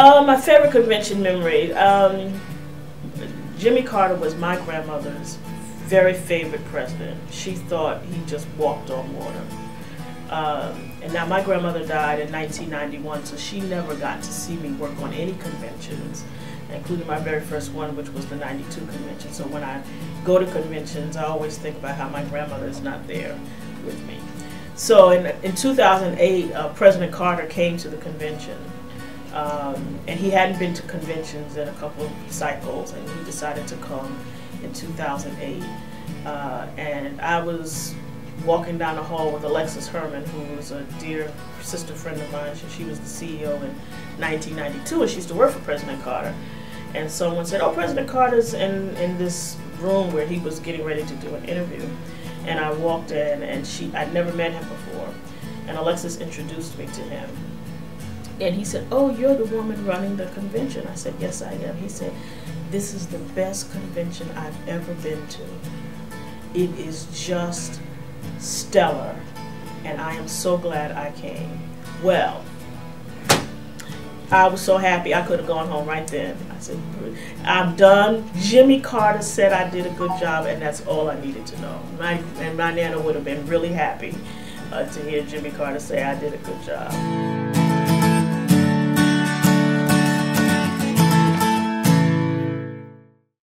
Uh, my favorite convention memory. Um, Jimmy Carter was my grandmother's very favorite president. She thought he just walked on water. Um, and now my grandmother died in 1991, so she never got to see me work on any conventions, including my very first one, which was the 92 convention. So when I go to conventions, I always think about how my grandmother is not there with me. So in, in 2008, uh, President Carter came to the convention. Um, and he hadn't been to conventions in a couple of cycles, and he decided to come in 2008. Uh, and I was walking down the hall with Alexis Herman, who was a dear sister friend of mine. She, she was the CEO in 1992, and she used to work for President Carter. And someone said, "Oh, President Carter's in in this room where he was getting ready to do an interview." And I walked in, and she I'd never met him before, and Alexis introduced me to him. And he said, "Oh, you're the woman running the convention." I said, "Yes, I am." He said, "This is the best convention I've ever been to. It is just stellar, and I am so glad I came." Well, I was so happy I could have gone home right then. I said, I'm done. Jimmy Carter said I did a good job, and that's all I needed to know. My, and my nana would have been really happy uh, to hear Jimmy Carter say I did a good job.